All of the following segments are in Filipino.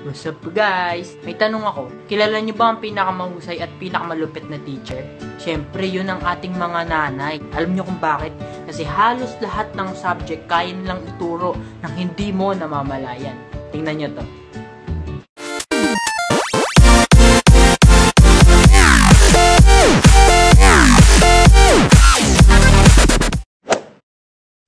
What's up guys? May tanong ako, kilala niyo ba ang pinakamahusay at pinakamalupit na teacher? Siyempre, yun ang ating mga nanay. Alam niyo kung bakit? Kasi halos lahat ng subject kaya nilang ituro nang hindi mo namamalayan. Tingnan niyo to.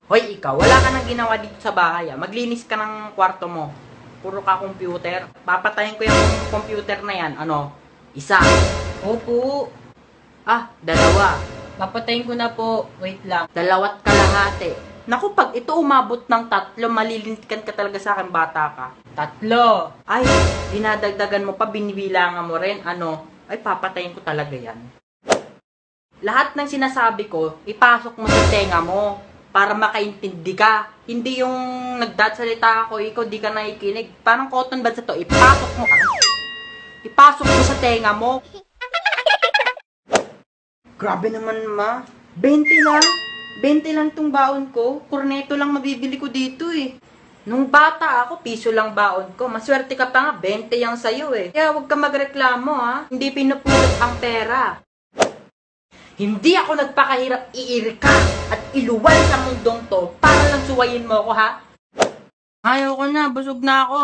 Hoy, ikaw, wala ka nang ginawa dito sa bahay ah. Maglinis ka ng kwarto mo. Puro ka computer. Papatayin ko yung computer na yan. Ano? Isa. Opo. Ah, dalawa. Papatayin ko na po. Wait lang. Dalawat kalahati. Naku, pag ito umabot ng tatlo, malilintikan ka talaga sa akin, bata ka. Tatlo. Ay, dinadagdagan mo pa, binibilangan mo rin. Ano? Ay, papatayin ko talaga yan. Lahat ng sinasabi ko, ipasok mo sa tenga mo para makaintindi ka. Hindi yung nagdadsalita ako, ikaw di ka nakikinig. Parang cotton buds to, ipasok mo ka. Ipasok mo sa tenga mo. Grabe naman ma. 20 lang. 20 lang tong baon ko. Korneto lang mabibili ko dito eh. Nung bata ako, piso lang baon ko. Maswerte ka pa nga, 20 yung sayo eh. Kaya huwag ka magreklamo ha. Hindi pinupulot ang pera. Hindi ako nagpakahirap iirika at iluwal sa mundong to para lang suwayin mo ako ha. Ayaw ko na, busog na ako.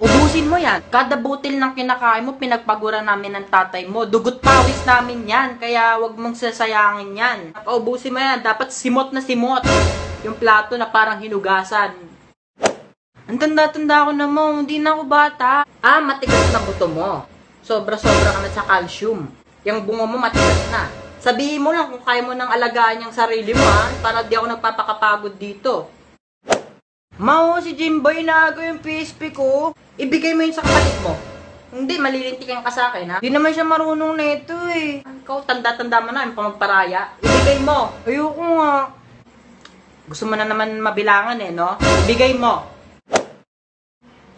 Ubusin mo yan. Kada butil ng kinakain mo, pinagpagura namin ng tatay mo. Dugot pawis namin yan, kaya wag mong sasayangin yan. Ubusin mo yan, dapat simot na simot. Yung plato na parang hinugasan. Ang tanda-tanda ko na mo, hindi na ako bata. Ah, matigas na buto mo. Sobra-sobra ka na sa calcium. Yung bungo mo matigas na. Sabihin mo lang kung kaya mo nang alagaan yung sarili mo ha, para di ako nagpapakapagod dito. Mao, si Jimboy naago yung PSP ko. Ibigay mo yun sa kapatid mo. Hindi, malilintikan ka sa akin ha. Di naman siya marunong na ito eh. Ikaw, tanda-tanda mo na, yung pamagparaya. Ibigay mo. Ayoko nga. Gusto mo na naman mabilangan eh, no? Ibigay mo.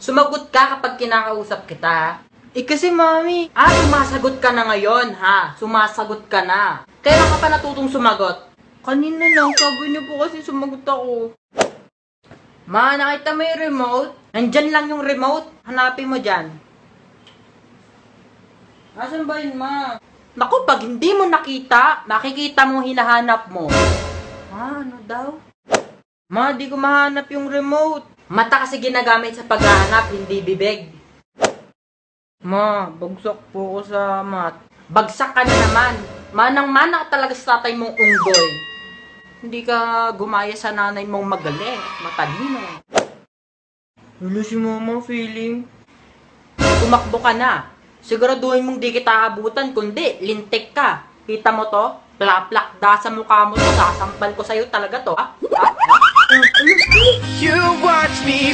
Sumagot ka kapag kinakausap kita, ha? Eh kasi mami, ah, sumasagot ka na ngayon, ha? Sumasagot ka na. Kailan ka pa natutong sumagot? Kanina lang, sabi niyo po kasi sumagot ako. Ma, nakita mo yung remote? Nandyan lang yung remote. Hanapin mo dyan. Asan ba yun, ma? Naku, pag hindi mo nakita, makikita mo hinahanap mo. Ah, ano daw? Ma, di ko mahanap yung remote. Mata kasi ginagamit sa paghahanap, hindi bibig. Ma, bagsak po ko sa mat. Bagsak ka na naman. Manang-mana ka talaga sa tatay mong unggoy. Hindi ka gumaya sa nanay mong magaling. Matalino. Ano si mama feeling? Tumakbo ka na. Siguraduhin mong di kita abutan, kundi lintik ka. Kita mo to? Plaplak da sa mukha mo to. Sasampal ko sa'yo talaga to. Ha? Ha? Ha? You watch me